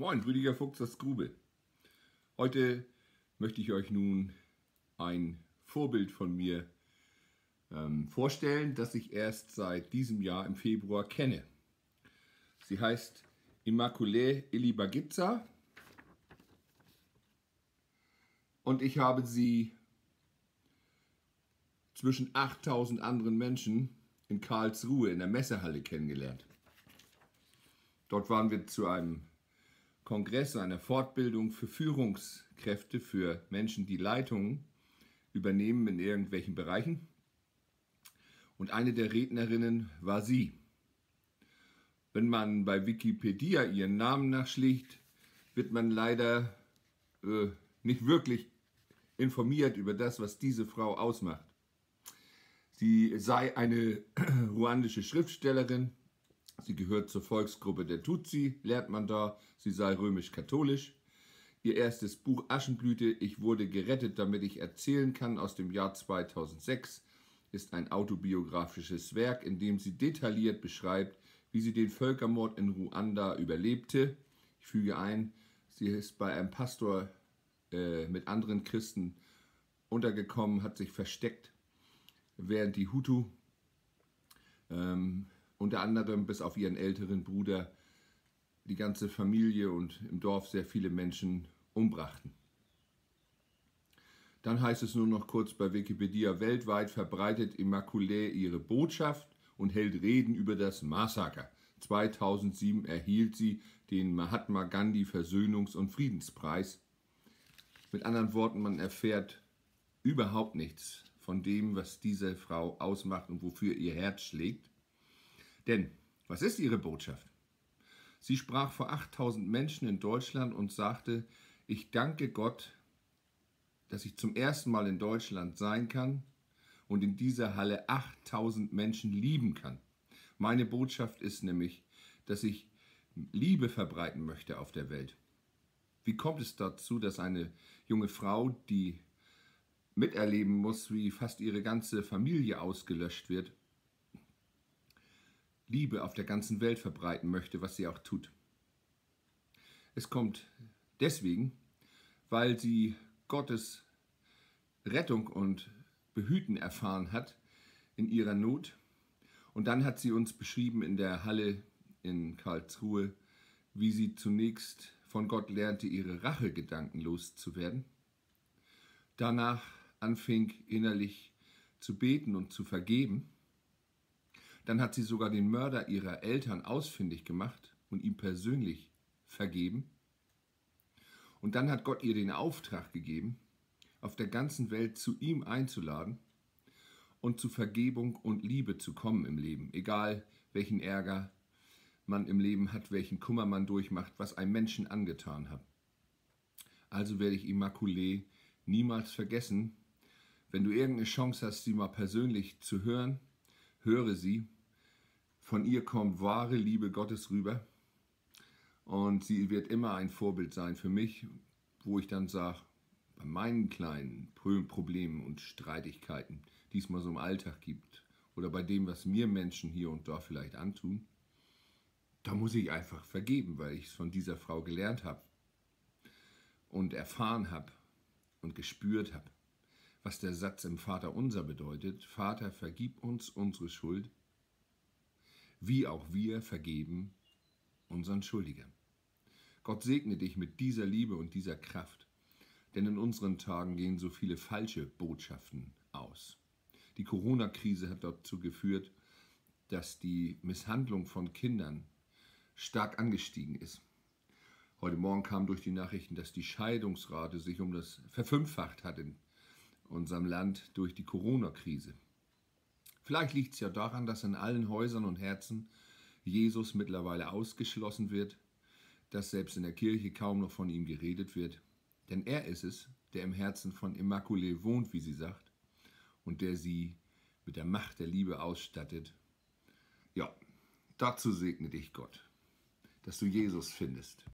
Moin, Rüdiger Fuchs aus Grube. Heute möchte ich euch nun ein Vorbild von mir ähm, vorstellen, das ich erst seit diesem Jahr im Februar kenne. Sie heißt Immaculée Ilibagitza und ich habe sie zwischen 8000 anderen Menschen in Karlsruhe in der Messehalle kennengelernt. Dort waren wir zu einem Kongress, einer Fortbildung für Führungskräfte, für Menschen, die Leitungen übernehmen in irgendwelchen Bereichen. Und eine der Rednerinnen war sie. Wenn man bei Wikipedia ihren Namen nachschlägt, wird man leider äh, nicht wirklich informiert über das, was diese Frau ausmacht. Sie sei eine ruandische Schriftstellerin, Sie gehört zur Volksgruppe der Tutsi, lernt man da. Sie sei römisch-katholisch. Ihr erstes Buch Aschenblüte, Ich wurde gerettet, damit ich erzählen kann, aus dem Jahr 2006, ist ein autobiografisches Werk, in dem sie detailliert beschreibt, wie sie den Völkermord in Ruanda überlebte. Ich füge ein, sie ist bei einem Pastor äh, mit anderen Christen untergekommen, hat sich versteckt, während die Hutu ähm, unter anderem bis auf ihren älteren Bruder die ganze Familie und im Dorf sehr viele Menschen umbrachten. Dann heißt es nur noch kurz bei Wikipedia, weltweit verbreitet Immaculée ihre Botschaft und hält Reden über das Massaker. 2007 erhielt sie den Mahatma Gandhi Versöhnungs- und Friedenspreis. Mit anderen Worten, man erfährt überhaupt nichts von dem, was diese Frau ausmacht und wofür ihr Herz schlägt. Denn, was ist ihre Botschaft? Sie sprach vor 8000 Menschen in Deutschland und sagte, ich danke Gott, dass ich zum ersten Mal in Deutschland sein kann und in dieser Halle 8000 Menschen lieben kann. Meine Botschaft ist nämlich, dass ich Liebe verbreiten möchte auf der Welt. Wie kommt es dazu, dass eine junge Frau, die miterleben muss, wie fast ihre ganze Familie ausgelöscht wird, Liebe auf der ganzen Welt verbreiten möchte, was sie auch tut. Es kommt deswegen, weil sie Gottes Rettung und Behüten erfahren hat in ihrer Not. Und dann hat sie uns beschrieben in der Halle in Karlsruhe, wie sie zunächst von Gott lernte, ihre Rachegedanken loszuwerden. Danach anfing innerlich zu beten und zu vergeben dann hat sie sogar den Mörder ihrer Eltern ausfindig gemacht und ihm persönlich vergeben. Und dann hat Gott ihr den Auftrag gegeben, auf der ganzen Welt zu ihm einzuladen und zu Vergebung und Liebe zu kommen im Leben, egal welchen Ärger man im Leben hat, welchen Kummer man durchmacht, was einem Menschen angetan hat. Also werde ich Immaculée niemals vergessen. Wenn du irgendeine Chance hast, sie mal persönlich zu hören, höre sie von ihr kommt wahre Liebe Gottes rüber und sie wird immer ein Vorbild sein für mich, wo ich dann sage, bei meinen kleinen Problemen und Streitigkeiten, die es mal so im Alltag gibt, oder bei dem, was mir Menschen hier und da vielleicht antun, da muss ich einfach vergeben, weil ich es von dieser Frau gelernt habe und erfahren habe und gespürt habe, was der Satz im Vater unser bedeutet. Vater, vergib uns unsere Schuld, wie auch wir vergeben unseren Schuldigern. Gott segne dich mit dieser Liebe und dieser Kraft, denn in unseren Tagen gehen so viele falsche Botschaften aus. Die Corona-Krise hat dazu geführt, dass die Misshandlung von Kindern stark angestiegen ist. Heute Morgen kam durch die Nachrichten, dass die Scheidungsrate sich um das verfünffacht hat in unserem Land durch die Corona-Krise. Vielleicht liegt es ja daran, dass in allen Häusern und Herzen Jesus mittlerweile ausgeschlossen wird, dass selbst in der Kirche kaum noch von ihm geredet wird. Denn er ist es, der im Herzen von Immaculée wohnt, wie sie sagt, und der sie mit der Macht der Liebe ausstattet. Ja, dazu segne dich Gott, dass du Jesus findest.